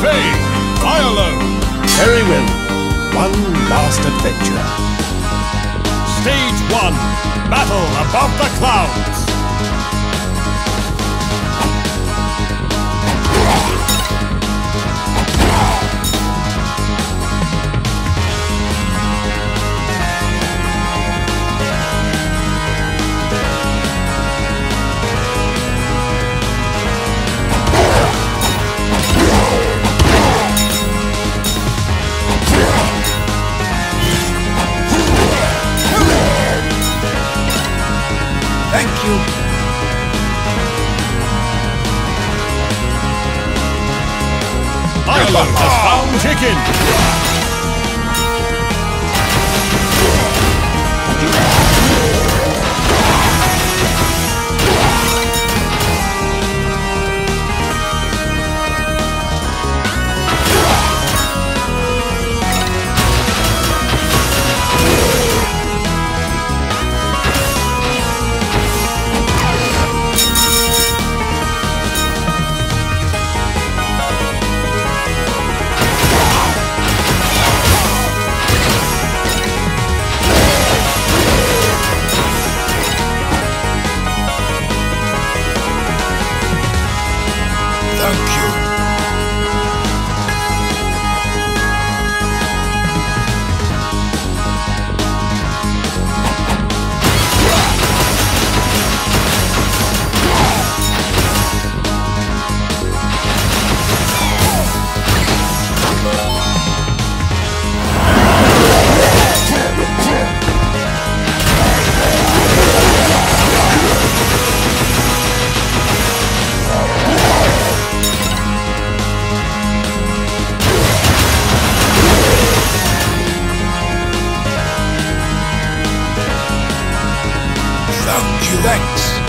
Fae, alone. Very well. One last adventure. Stage 1. Battle above the clouds. Found You. Thanks.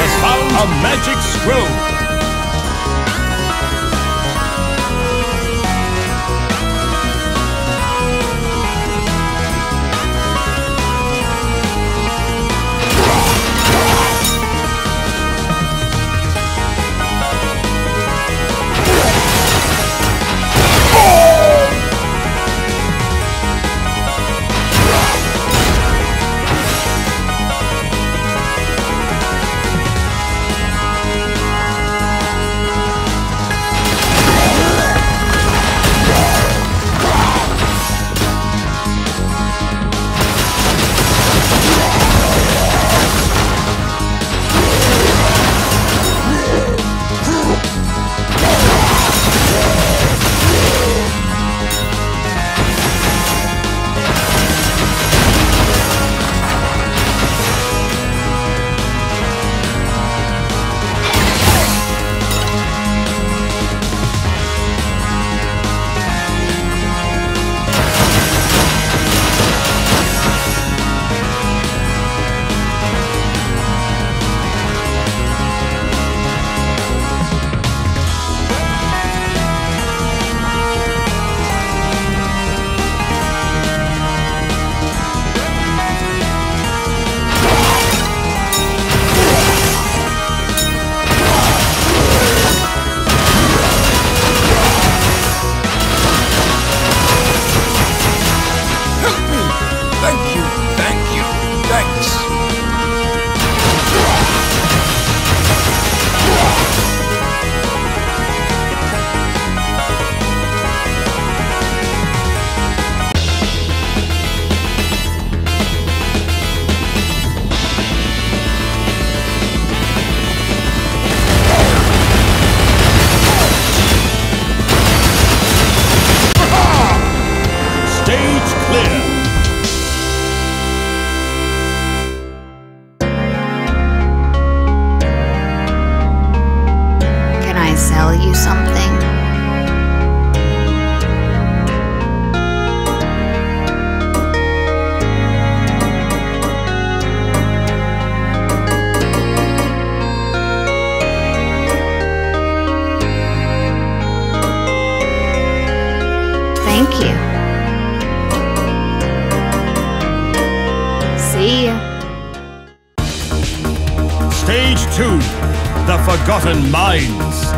Has found a magic scroll. Stage Stage 2 The Forgotten Mines.